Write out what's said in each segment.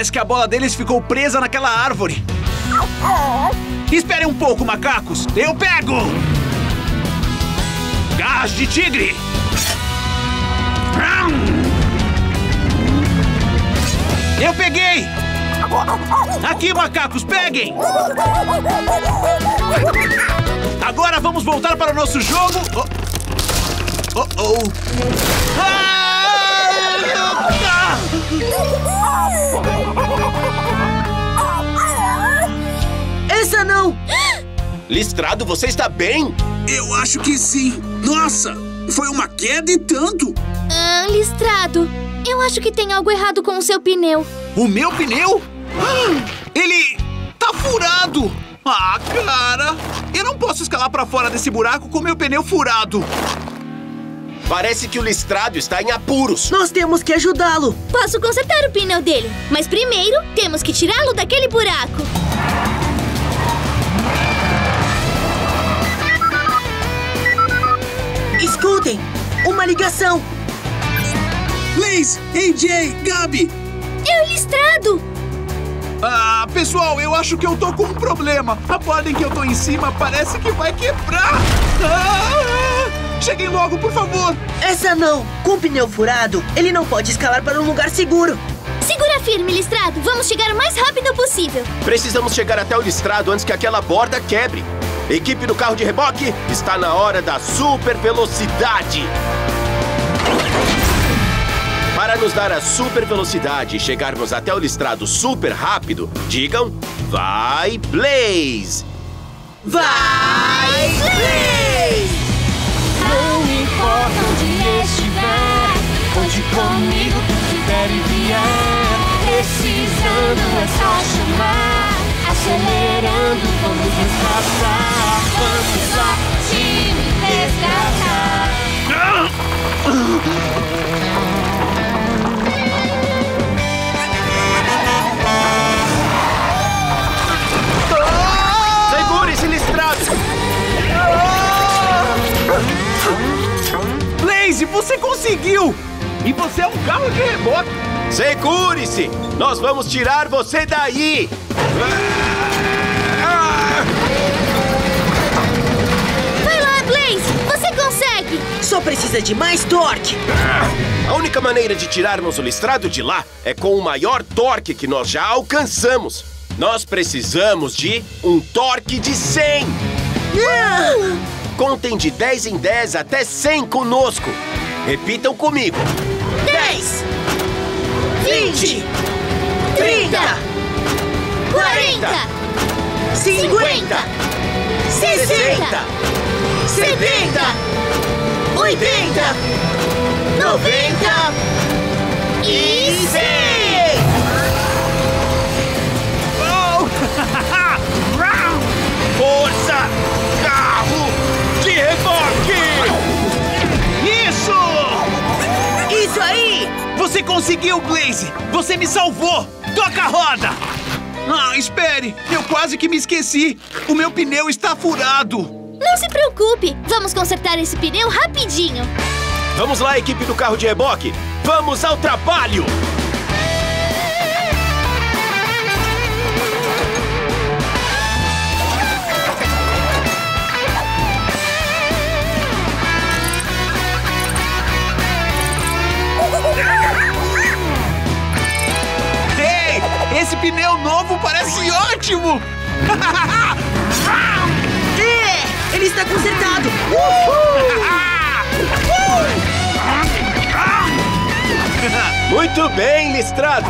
Parece que a bola deles ficou presa naquela árvore. Esperem um pouco, macacos. Eu pego! Garras de tigre! Eu peguei! Aqui, macacos, peguem! Agora vamos voltar para o nosso jogo. Oh, oh, oh. Ah! Essa não! Listrado, você está bem? Eu acho que sim. Nossa, foi uma queda e tanto. Ah, listrado, eu acho que tem algo errado com o seu pneu. O meu pneu? Ah, ele tá furado. Ah, cara, eu não posso escalar para fora desse buraco com meu pneu furado. Parece que o listrado está em apuros. Nós temos que ajudá-lo. Posso consertar o pneu dele, mas primeiro temos que tirá-lo daquele buraco. Escutem! Uma ligação! Liz, AJ, Gabi. É o listrado! Ah, pessoal, eu acho que eu tô com um problema. A borda em que eu tô em cima parece que vai quebrar. Ah, cheguem logo, por favor. Essa não! Com o pneu furado, ele não pode escalar para um lugar seguro. Segura firme, listrado. Vamos chegar o mais rápido possível. Precisamos chegar até o listrado antes que aquela borda quebre. Equipe do carro de reboque, está na hora da super velocidade. Para nos dar a super velocidade e chegarmos até o listrado super rápido, digam vai Blaze! Vai! Não conte comigo que der e vier. Precisando é só chamar, acelerando vamos resgatar. Vamos lá te resgatar. Segure-se! Blaze, você conseguiu! E você é um carro de reboque. Segure-se! Nós vamos tirar você daí! Vai lá, Blaze! Você consegue! Só precisa de mais torque! A única maneira de tirarmos o listrado de lá é com o maior torque que nós já alcançamos. Nós precisamos de um torque de 100. Contem de 10 em 10 até 100 conosco. Repitam comigo. 10! 20! 30! 40! 50! 60! 70! 80! 90! E Você conseguiu, Blaze! Você me salvou! Toca a roda! Ah, espere! Eu quase que me esqueci! O meu pneu está furado! Não se preocupe! Vamos consertar esse pneu rapidinho! Vamos lá, equipe do carro de reboque! Vamos ao trabalho! Esse pneu novo parece ótimo! É! Ele está consertado! Muito bem, listrado!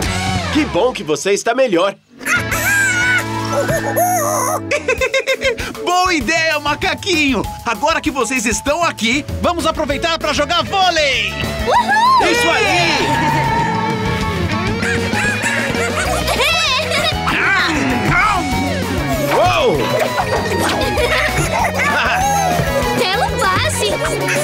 Que bom que você está melhor! Boa ideia, macaquinho! Agora que vocês estão aqui, vamos aproveitar para jogar vôlei! Uhul! Isso aí! Bye.